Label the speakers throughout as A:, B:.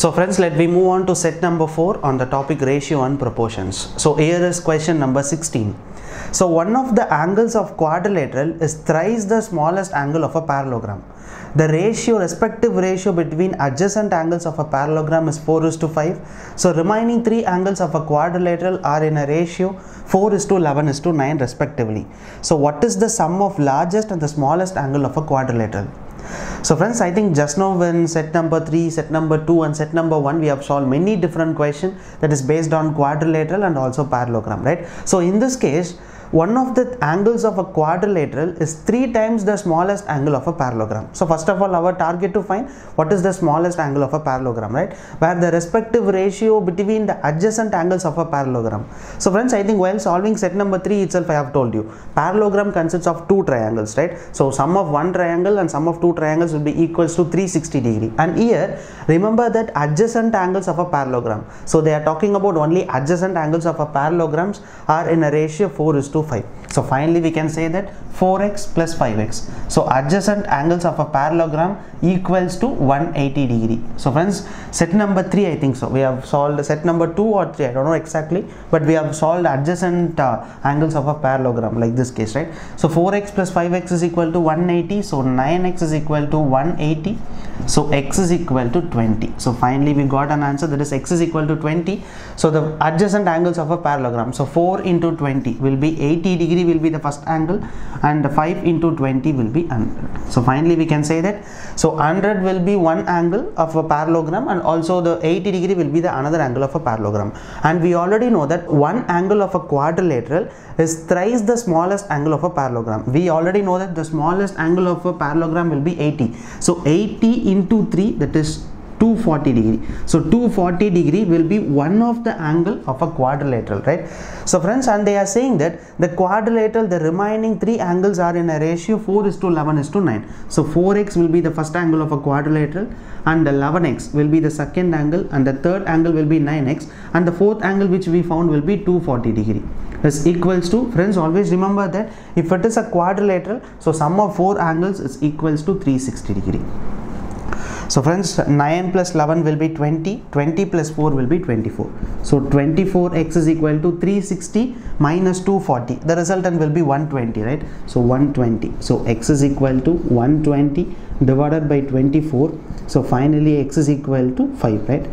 A: So friends, let me move on to set number 4 on the topic ratio and proportions. So here is question number 16. So one of the angles of quadrilateral is thrice the smallest angle of a parallelogram. The ratio, respective ratio between adjacent angles of a parallelogram is 4 is to 5. So remaining three angles of a quadrilateral are in a ratio 4 is to 11 is to 9 respectively. So what is the sum of largest and the smallest angle of a quadrilateral? So friends, I think just now when set number 3, set number 2 and set number 1 we have solved many different questions that is based on quadrilateral and also parallelogram, right? So in this case, one of the angles of a quadrilateral is three times the smallest angle of a parallelogram. So first of all our target to find what is the smallest angle of a parallelogram right where the respective ratio between the adjacent angles of a parallelogram. So friends I think while solving set number 3 itself I have told you parallelogram consists of two triangles right. So sum of one triangle and sum of two triangles will be equals to 360 degree and here remember that adjacent angles of a parallelogram. So they are talking about only adjacent angles of a parallelograms are in a ratio 4 is to 5. So finally we can say that 4x plus 5x. So adjacent angles of a parallelogram equals to 180 degree. So friends set number 3 I think so. We have solved set number 2 or 3 I don't know exactly but we have solved adjacent uh, angles of a parallelogram like this case right. So 4x plus 5x is equal to 180. So 9x is equal to 180. So x is equal to 20. So finally we got an answer that is x is equal to 20. So the adjacent angles of a parallelogram. So 4 into 20 will be 80 degree will be the first angle and 5 into 20 will be 100. So finally we can say that so 100 will be one angle of a parallelogram and also the 80 degree will be the another angle of a parallelogram. And we already know that one angle of a quadrilateral is thrice the smallest angle of a parallelogram. We already know that the smallest angle of a parallelogram will be 80. So 80 into 3 that is 240 degree. So 240 degree will be one of the angle of a quadrilateral right? So friends and they are saying that the quadrilateral the remaining three angles are in a ratio 4 is to 11 is to 9 so 4x will be the first angle of a quadrilateral and 11x will be the second angle and the third angle will be 9x and the fourth angle which we found will be 240 degree. Is equals to friends always remember that if it is a quadrilateral so sum of four angles is equals to 360 degree so friends 9 plus 11 will be 20 20 plus 4 will be 24 so 24x is equal to 360 minus 240 the resultant will be 120 right? So 120 so x is equal to 120 divided by 24 so finally x is equal to 5 right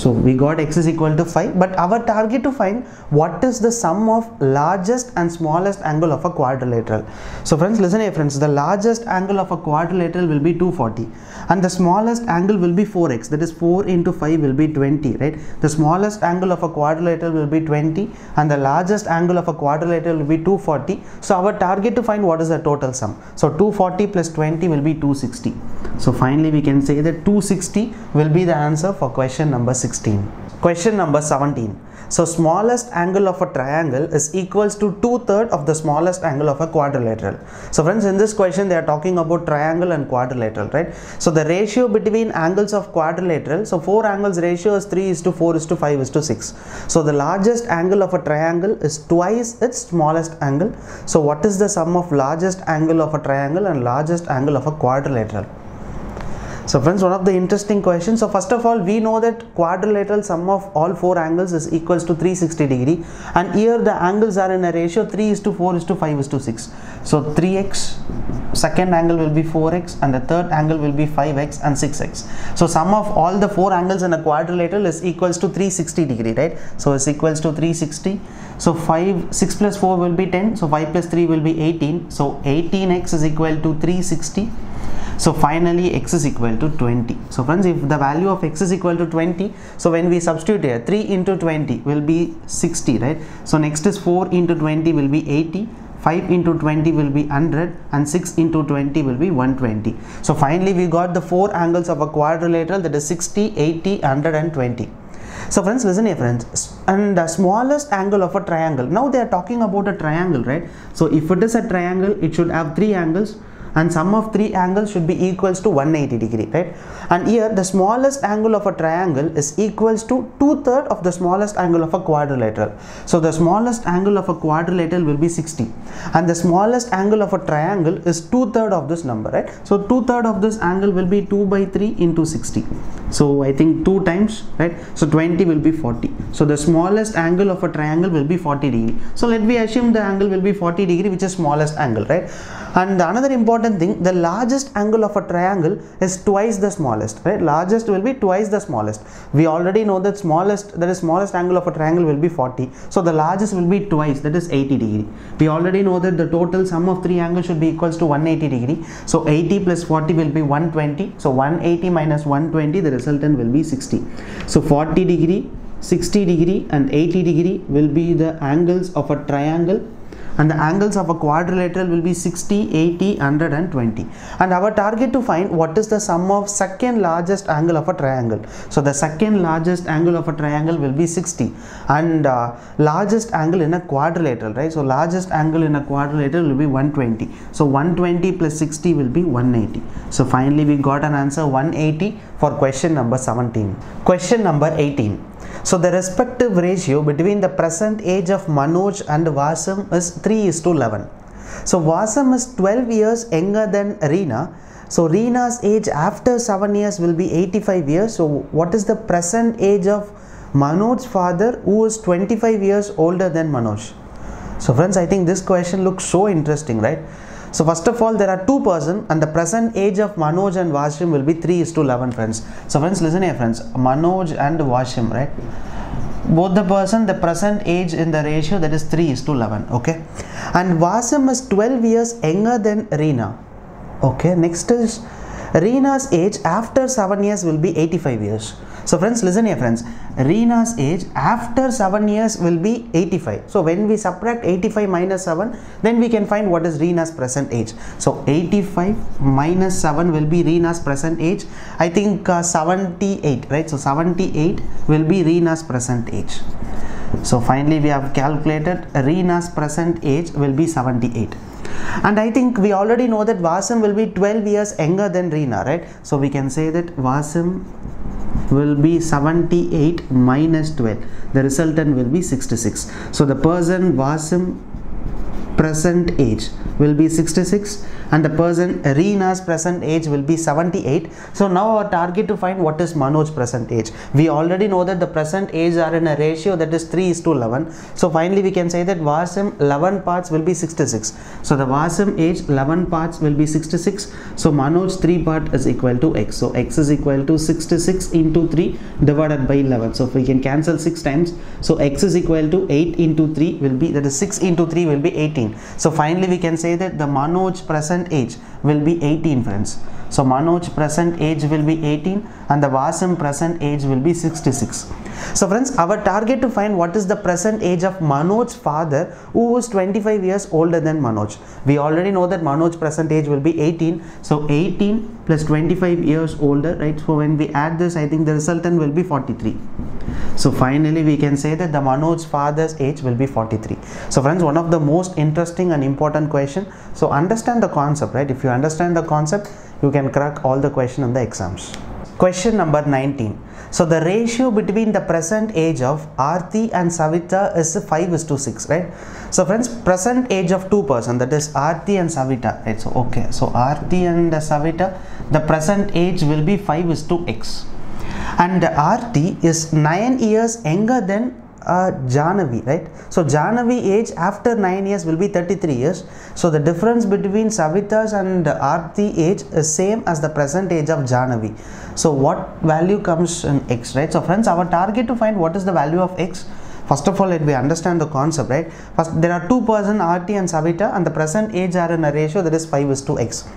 A: so we got x is equal to 5 but our target to find what is the sum of largest and smallest angle of a quadrilateral. So friends listen here friends the largest angle of a quadrilateral will be 240 and the smallest angle will be 4x that is 4 into 5 will be 20 right. The smallest angle of a quadrilateral will be 20 and the largest angle of a quadrilateral will be 240. So our target to find what is the total sum. So 240 plus 20 will be 260. So finally we can say that 260 will be the answer for question number 16. Question number 17. So smallest angle of a triangle is equals to two-third of the smallest angle of a quadrilateral. So friends in this question they are talking about triangle and quadrilateral right. So the ratio between angles of quadrilateral so 4 angles ratio is 3 is to 4 is to 5 is to 6. So the largest angle of a triangle is twice its smallest angle. So what is the sum of largest angle of a triangle and largest angle of a quadrilateral? So friends, one of the interesting questions. So first of all, we know that quadrilateral sum of all four angles is equals to 360 degree and here the angles are in a ratio 3 is to 4 is to 5 is to 6. So 3x, second angle will be 4x and the third angle will be 5x and 6x. So sum of all the four angles in a quadrilateral is equals to 360 degree, right? So it's equals to 360. So 5, 6 plus 4 will be 10. So 5 plus 3 will be 18. So 18x is equal to 360 so finally x is equal to 20 so friends if the value of x is equal to 20 so when we substitute here 3 into 20 will be 60 right? So next is 4 into 20 will be 80 5 into 20 will be 100 and 6 into 20 will be 120 so finally we got the four angles of a quadrilateral that is 60 80 100 and 20 so friends listen here friends. And the smallest angle of a triangle now they are talking about a triangle right? So if it is a triangle it should have three angles and sum of three angles should be equals to 180 degree right and here the smallest angle of a triangle is equals to two third of the smallest angle of a quadrilateral. So the smallest angle of a quadrilateral will be 60 and the smallest angle of a triangle is two third of this number right? So two third of this angle will be 2 by 3 into 60 so i think 2 times right? So 20 will be 40 so the smallest angle of a triangle will be 40 degree. So let me assume the angle will be 40 degree which is smallest angle right? And another important thing the largest angle of a triangle is twice the smallest right? Largest will be twice the smallest. We already know that smallest that is smallest angle of a triangle will be 40 so the largest will be twice that is 80 degree. We already know that the total sum of three angles should be equals to 180 degree. So 80 plus 40 will be 120 so 180 minus 120 the resultant will be 60 so 40 degree 60 degree and 80 degree will be the angles of a triangle and the angles of a quadrilateral will be 60 80 100 and 20 and our target to find what is the sum of second largest angle of a triangle. So the second largest angle of a triangle will be 60 and uh, largest angle in a quadrilateral right? So largest angle in a quadrilateral will be 120 so 120 plus 60 will be 180 so finally we got an answer 180 for question number 17 question number 18 so the respective ratio between the present age of Manoj and Vasim is 3 is to 11. So Vasim is 12 years younger than Reena. So Reena's age after 7 years will be 85 years. So what is the present age of Manoj's father who is 25 years older than Manoj? So friends I think this question looks so interesting right. So first of all, there are two person and the present age of Manoj and Vashim will be 3 is to 11 friends. So friends, listen here friends, Manoj and Vashim, right? Both the person, the present age in the ratio that is 3 is to 11, okay? And Vasim is 12 years younger than Reena, okay? Next is Reena's age after 7 years will be 85 years. So friends, listen here friends. Reena's age after 7 years will be 85. So when we subtract 85 minus 7, then we can find what is Reena's present age. So 85 minus 7 will be Reena's present age. I think uh, 78, right? So 78 will be Reena's present age. So finally we have calculated Reena's present age will be 78 and I think we already know that Vasim will be 12 years younger than Reena right so we can say that Vasim will be 78 minus 12 the resultant will be 66 so the person Vasim present age will be 66 and the person Reena's present age will be 78. So now our target to find what is Manoj's present age. We already know that the present age are in a ratio that is 3 is to 11. So finally we can say that Vasim 11 parts will be 66. So the Vasim age 11 parts will be 66. So Manoj's 3 part is equal to x. So x is equal to 66 into 3 divided by 11. So we can cancel 6 times. So x is equal to 8 into 3 will be that is 6 into 3 will be 18. So finally we can say that the Manoj present present age will be 18 friends. So Manoj present age will be 18 and the Vasim present age will be 66. So friends our target to find what is the present age of Manoj's father who was 25 years older than Manoj. We already know that Manoj's present age will be 18. So 18 plus 25 years older right. So when we add this I think the resultant will be 43. So finally we can say that the Manoj's father's age will be 43. So friends one of the most interesting and important question. So understand the concept right. If you understand the concept you can crack all the question in the exams. Question number 19. So the ratio between the present age of Arti and Savita is 5 is to 6, right? So friends, present age of two person that is Arti and Savita, right? So okay, so Arti and Savita, the present age will be 5 is to x. And Arti is 9 years younger than uh, Janavi, right? So Janavi age after 9 years will be 33 years. So the difference between Savita's and Arti age is same as the present age of Janavi. So what value comes in x, right? So friends, our target to find what is the value of x First of all, let me understand the concept, right? First, there are two person, Arti and Savita, and the present age are in a ratio that is 5 is to x.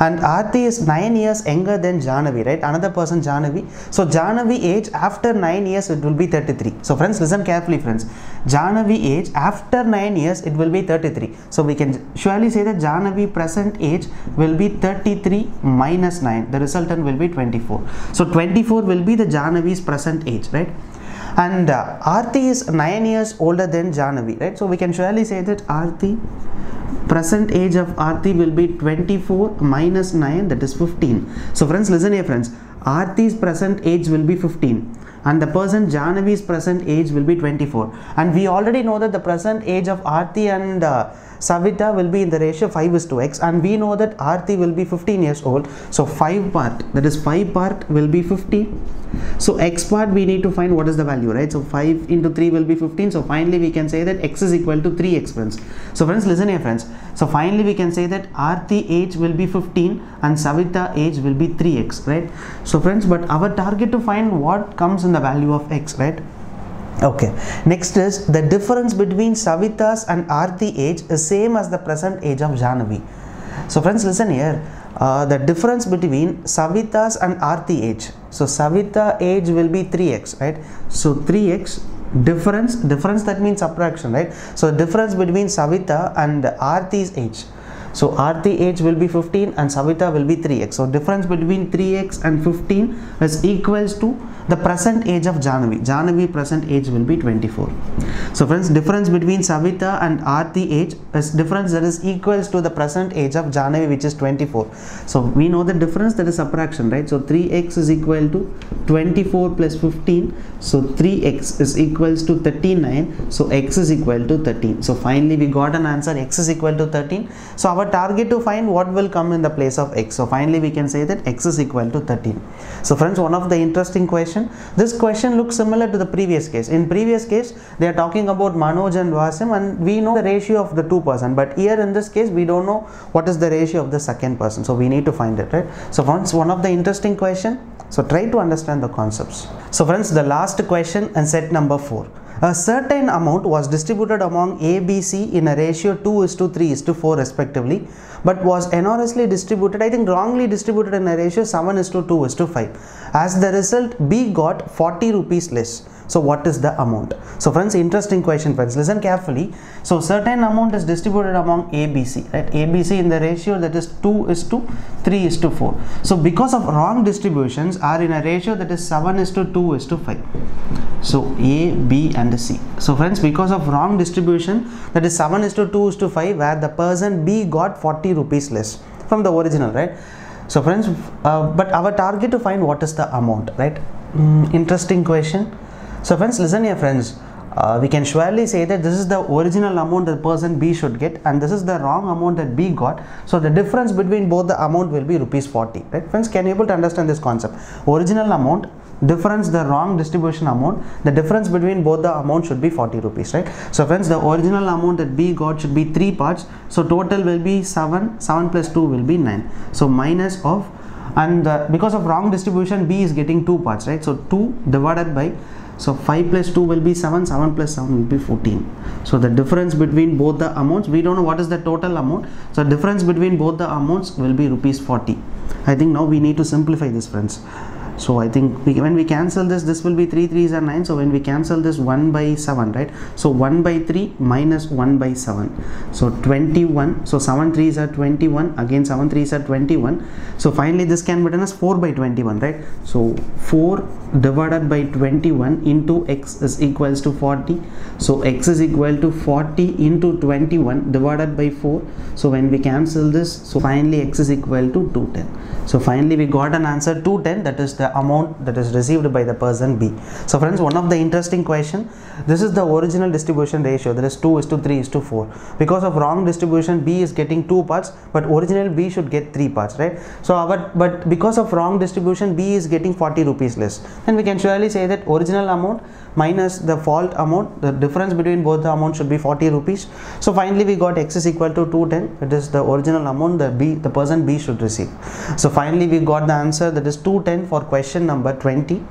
A: And Arti is 9 years younger than Janavi, right? Another person, Janavi. So, Janavi age after 9 years, it will be 33. So, friends, listen carefully, friends. Janavi age after 9 years, it will be 33. So, we can surely say that Janavi present age will be 33 minus 9. The resultant will be 24. So, 24 will be the Janavi's present age, right? And uh, Arti is 9 years older than Janavi right? So we can surely say that Arti present age of Arti will be 24 minus 9 that is 15 so friends listen here friends Arti's present age will be 15 and the person Janavi's present age will be 24 and we already know that the present age of Arti and uh, Savita will be in the ratio 5 is to x and we know that Arti will be 15 years old. So 5 part that is 5 part will be 50 so x part we need to find what is the value right? So 5 into 3 will be 15 so finally we can say that x is equal to 3x friends. So friends listen here friends. So finally we can say that Arti age will be 15 and Savita age will be 3x right? so friends but our target to find what comes in the value of x right? Okay. Next is the difference between Savita's and Arti age is same as the present age of Janavi so friends listen here. Uh, the difference between Savita's and Arti age. So Savita age will be 3x right? So 3x difference difference that means subtraction right? So difference between Savita and Arti's age so Arti age will be 15 and Savita will be 3x. So difference between 3x and 15 is equals to the present age of Janavi. Janavi present age will be 24. So friends difference between Savita and Arti age is difference that is equals to the present age of Janavi which is 24. So we know the difference that is subtraction right. So 3x is equal to 24 plus 15. So 3x is equals to 39. So x is equal to 13. So finally we got an answer x is equal to 13. So our target to find what will come in the place of x. So finally we can say that x is equal to 13. So friends one of the interesting question. This question looks similar to the previous case. In previous case they are talking about Manoj and Vasim and we know the ratio of the two person but here in this case we don't know what is the ratio of the second person. So we need to find it right. So once one of the interesting question. So try to understand the concepts. So friends the last question and set number 4. A certain amount was distributed among A, B, C in a ratio 2 is to 3 is to 4 respectively but was enormously distributed I think wrongly distributed in a ratio 7 is to 2 is to 5. As the result B got 40 rupees less. So what is the amount? So friends interesting question friends listen carefully. So certain amount is distributed among ABC right ABC in the ratio that is 2 is to 3 is to 4. So because of wrong distributions are in a ratio that is 7 is to 2 is to 5. So A, B and C. So friends because of wrong distribution that is 7 is to 2 is to 5 where the person B got 40 rupees less from the original right. So friends uh, but our target to find what is the amount right. Mm, interesting question so friends listen here friends. Uh, we can surely say that this is the original amount that person B should get and this is the wrong amount that B got. So the difference between both the amount will be rupees 40 right? Friends can you able to understand this concept? Original amount difference the wrong distribution amount the difference between both the amount should be 40 rupees right? So friends the original amount that b got should be three parts. So total will be 7 7 plus 2 will be 9 so minus of and uh, because of wrong distribution b is getting two parts right? So 2 divided by so 5 plus 2 will be 7 7 plus 7 will be 14 so the difference between both the amounts we don't know what is the total amount. So difference between both the amounts will be rupees 40 i think now we need to simplify this friends so I think we, when we cancel this this will be 3 3s are 9 so when we cancel this 1 by 7 right? So 1 by 3 minus 1 by 7 so 21 so 7 3s are 21 again 7 3s are 21 so finally this can be done as 4 by 21 right? So 4 divided by 21 into x is equals to 40 so x is equal to 40 into 21 divided by 4 so when we cancel this so finally x is equal to 210 so finally we got an answer 210 that is the amount that is received by the person b. So friends one of the interesting question this is the original distribution ratio that is 2 is to 3 is to 4 because of wrong distribution b is getting two parts but original b should get three parts right? So our but because of wrong distribution b is getting 40 rupees less. Then we can surely say that original amount minus the fault amount the difference between both the amount should be 40 rupees. So finally we got x is equal to 210 it is the original amount that b the person b should receive. So finally we got the answer that is 210 for question number 20